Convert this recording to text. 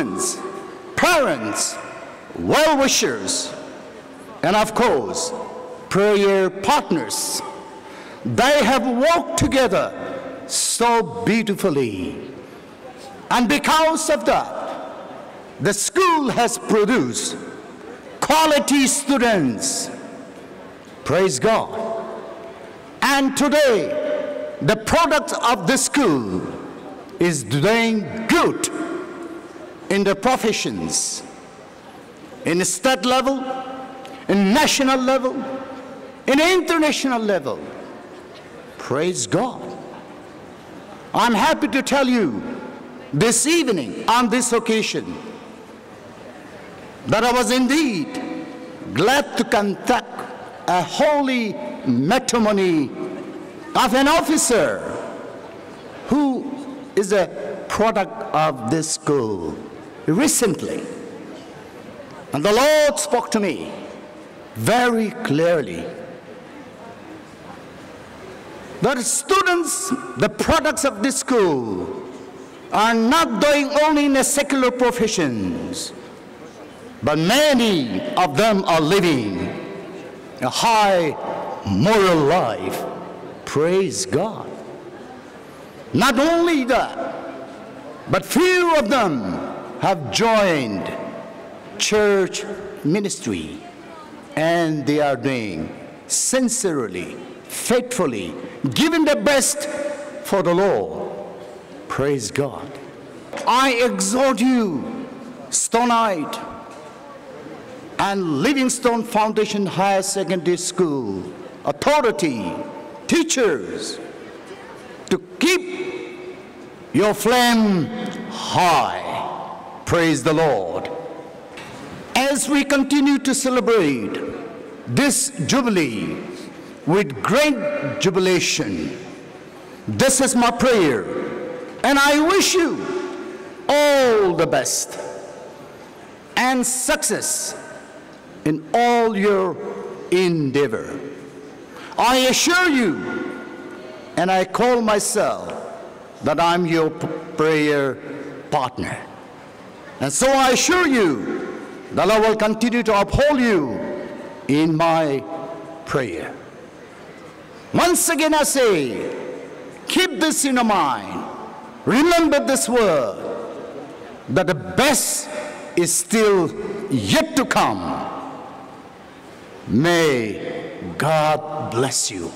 students, parents, well-wishers, and of course, prayer partners. They have worked together so beautifully. And because of that, the school has produced quality students. Praise God. And today, the product of the school is doing good in the professions, in the state level, in national level, in international level. Praise God. I'm happy to tell you this evening on this occasion that I was indeed glad to conduct a holy matrimony of an officer who is a product of this school recently. And the Lord spoke to me very clearly that students, the products of this school, are not doing only in the secular professions, but many of them are living a high moral life. Praise God. Not only that, but few of them have joined church ministry and they are doing sincerely, faithfully, giving the best for the Lord. Praise God. I exhort you, Stonite and Livingstone Foundation Higher Secondary School, authority, teachers, to keep your flame high. Praise the Lord. As we continue to celebrate this Jubilee with great jubilation, this is my prayer, and I wish you all the best and success in all your endeavor. I assure you, and I call myself that I'm your prayer partner. And so I assure you that I will continue to uphold you in my prayer. Once again, I say, keep this in your mind. Remember this word that the best is still yet to come. May God bless you.